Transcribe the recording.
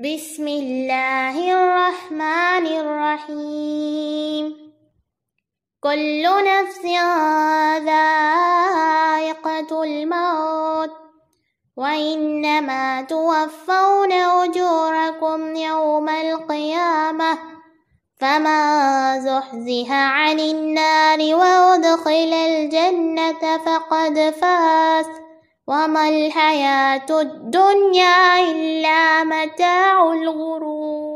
بسم الله الرحمن الرحيم. كل نفس ذائقة الموت وإنما توفون أجوركم يوم القيامة. فمن زحزح عن النار وأدخل الجنة فقد فاز. وما الحياة الدنيا إلا متاع الغرور.